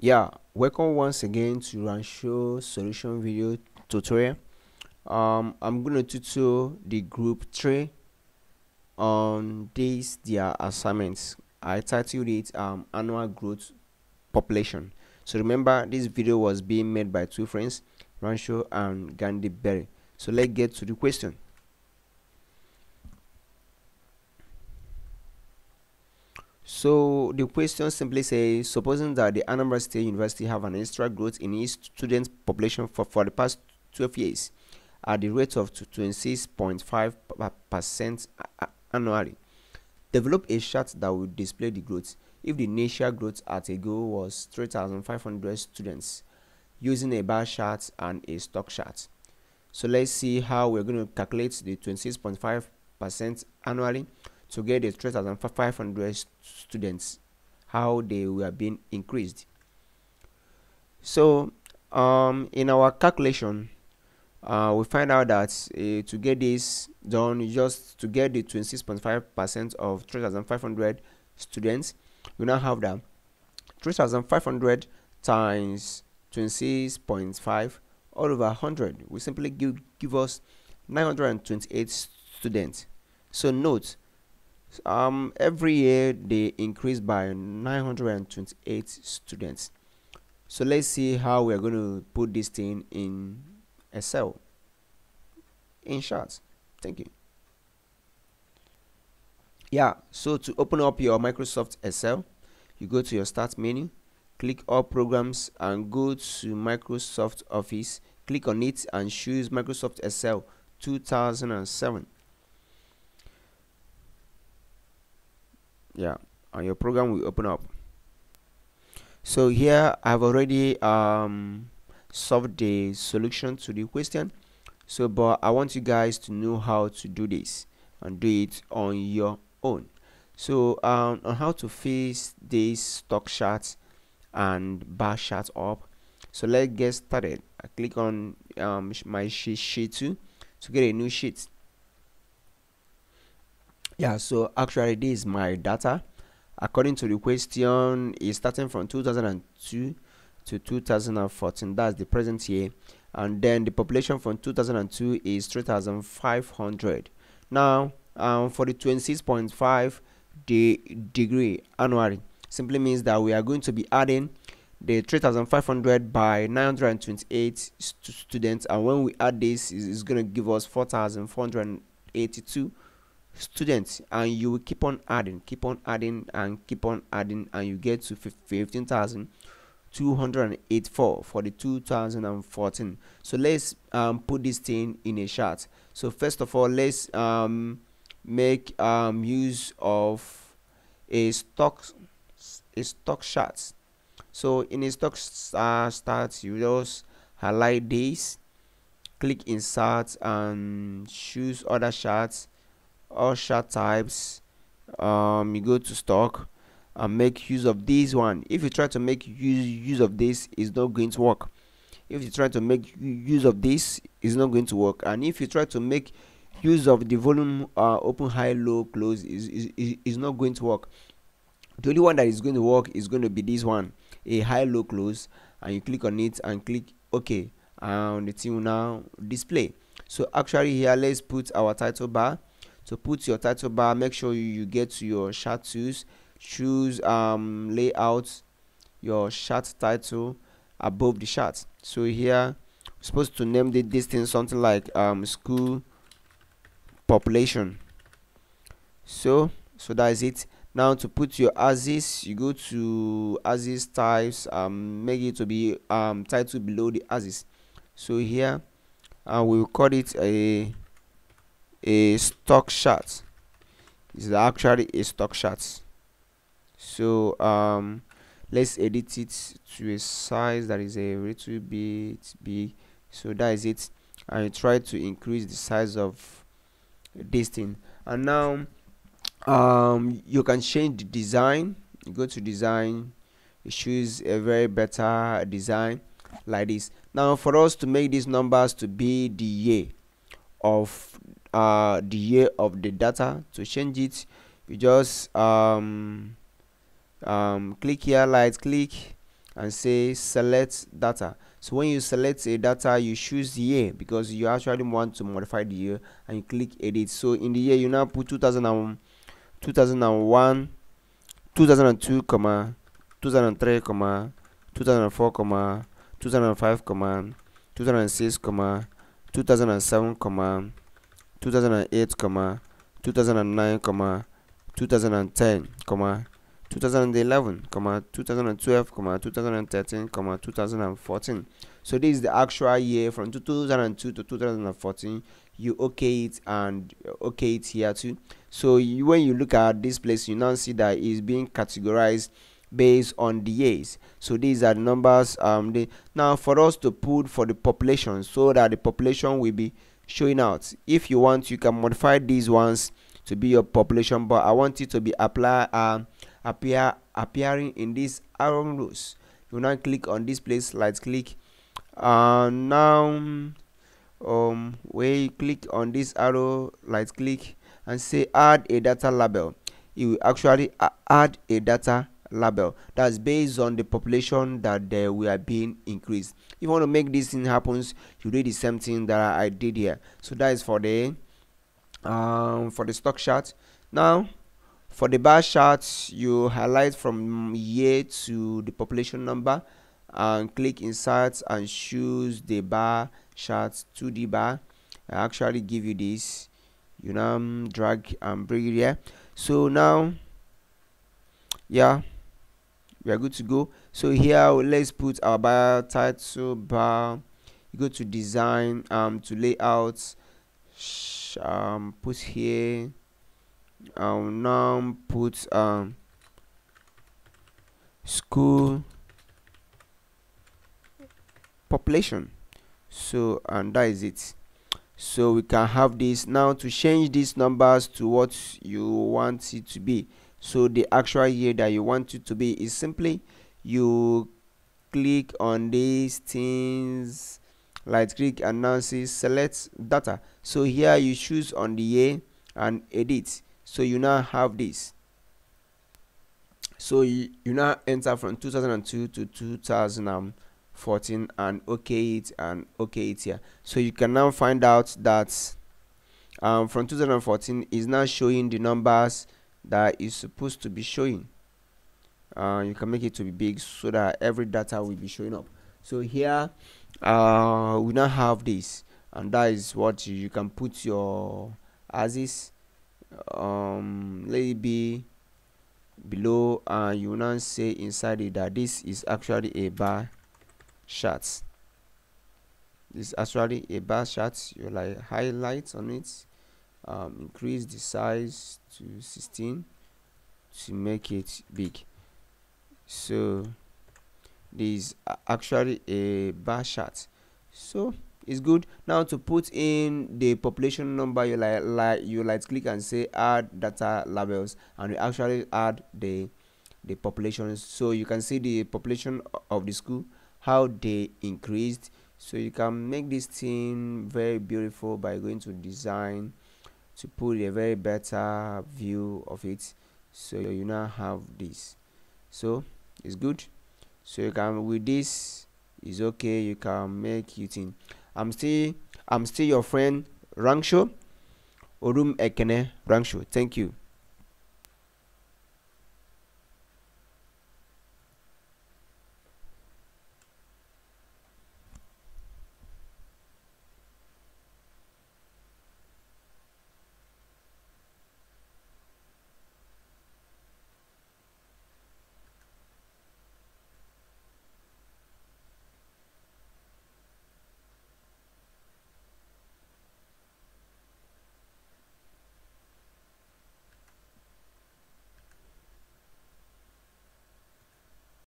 yeah welcome once again to Rancho solution video tutorial. Um i'm going to tutor the group 3 on this their assignments. I titled it um annual growth population. So remember this video was being made by two friends rancho and gandhi berry. So let's get to the question So the question simply says, supposing that the Anambra State University have an extra growth in its student population for, for the past 12 years at the rate of 26.5% annually. Develop a chart that will display the growth. If the initial growth at a goal was 3,500 students using a bar chart and a stock chart. So let's see how we're going to calculate the 26.5% annually to get the 3,500 students how they were being increased. So um, in our calculation uh, we find out that uh, to get this done just to get the 26.5 percent of 3,500 students we now have that 3,500 times 26.5 all over 100 we simply give give us 928 students. So note um, every year they increase by 928 students. So let's see how we're going to put this thing in excel. In short thank you. Yeah so to open up your microsoft excel you go to your start menu click all programs and go to microsoft office click on it and choose microsoft excel 2007 yeah and your program will open up. So here I've already um, solved the solution to the question. So but I want you guys to know how to do this and do it on your own. So um, on how to fix this stock chart and bar chart up. So let's get started. I click on um, my sheet sheet 2 to get a new sheet yeah so actually this is my data. According to the question is starting from 2002 to 2014 that's the present year. And then the population from 2002 is 3500 now um, for the 26.5 the degree annually simply means that we are going to be adding the 3500 by 928 st students. And when we add this is going to give us 4482 students and you will keep on adding keep on adding and keep on adding and you get to 15,284 for the 2014 so let's um, put this thing in a chart. So first of all let's um, make um, use of a stock a stock chart. So in a stock uh, start you just highlight this click insert and choose other charts all chart types um you go to stock and make use of this one. If you try to make use use of this it's not going to work. If you try to make use of this it's not going to work. And if you try to make use of the volume uh, open high low close is, is is not going to work. The only one that is going to work is going to be this one a high low close and you click on it and click ok. And thing will now display. So actually here let's put our title bar to put your title bar make sure you get to your chart tools. Choose um layout your chart title above the chart so here we're supposed to name the, thing something like um school population. So so that is it. Now to put your axis you go to axis types um make it to be um title below the axis so here uh, we'll call it a a stock chart is actually a stock chart so um let's edit it to a size that is a little bit big. So that is it. And try to increase the size of this thing. And now um you can change the design. You go to design you choose a very better design like this. Now for us to make these numbers to be the year of uh, the year of the data to change it. You just um, um, click here right click and say select data. So when you select a data you choose the year because you actually want to modify the year and you click edit. So in the year you now put 2000 2001 2002 comma 2003 comma 2004 comma 2005 comma 2006 comma 2007 comma 2008 comma 2009 comma 2010 comma 2011 comma 2012 comma 2013 comma 2014 so this is the actual year from 2002 to 2014 you okay it and okay it here too. So you, when you look at this place you now see that it's being categorized based on the years. So these are the numbers um now for us to put for the population so that the population will be showing out. If you want you can modify these ones to be your population but i want it to be apply uh, appear appearing in this arrows you now click on this place right click. Uh, now um you click on this arrow right click and say add a data label. You will actually add a data label that's based on the population that we will being increased. If you want to make this thing happens you do the same thing that i did here. So that is for the um, for the stock chart now for the bar chart you highlight from year to the population number and click insert and choose the bar chart to the bar. I actually give you this you know drag and bring it here. So now yeah we are good to go. So here let's put our bar title bar you go to design um to layout um put here. Um now put um school population. So and that is it. So we can have this. Now to change these numbers to what you want it to be so the actual year that you want it to be is simply you click on these things right click see select data. So here you choose on the year and edit. So you now have this. So you, you now enter from 2002 to 2014 and okay it and okay it here. So you can now find out that um, from 2014 is now showing the numbers that is supposed to be showing. Uh, you can make it to be big so that every data will be showing up. So here uh, we now have this and that is what you, can put your axis um let it be below and you now say inside it that this is actually a bar chart. This is actually a bar chart. You like highlight on it um, increase the size to 16 to make it big. So this is actually a bar chart. So it's good. Now to put in the population number you like like you like click and say add data labels and we actually add the the populations. So you can see the population of the school how they increased. So you can make this thing very beautiful by going to design to put a very better view of it so you now have this so it's good so you can with this is okay you can make it in I'm still I'm still your friend Rangsho Orum Ekene Rangsho. Thank you.